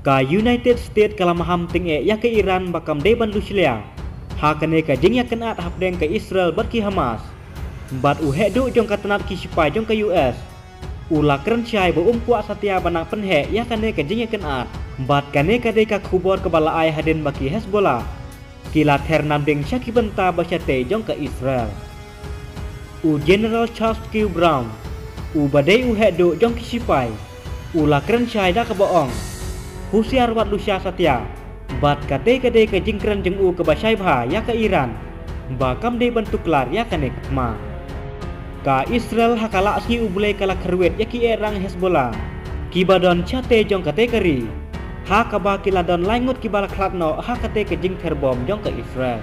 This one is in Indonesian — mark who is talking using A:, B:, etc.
A: ka United States kalamaham ting e ya ke Iran bakam deban luslia ha kane ka jing ya kenat hapdeng ke Israel berki Hamas. Bat u du jong katanat ki sipai jong ke US ula keren syai bo umpuak satia banak penhe ya kane ka jing ya kenat bat kane ka de ka kubor ke bala ay hadin baki Hezbollah. Kila ternam ding syaki benta basyate jong ke Israel. U General Charles Q. Brown. U badai u hedo jong kisipai u lakren syai da keboong husiar wat lusia satya. Bat kate kade ke jingkren jeng u ke basyai bha ya ke Iran. Bakam de bentuk lar ya ke ma ka Israel hakala aski u bulai kala kerwet ya ki erang Hezbollah. Kibadon chate jong kate keri ha kaba kiladon langut kibala klatno ha kate ke jing terbom jong ke Israel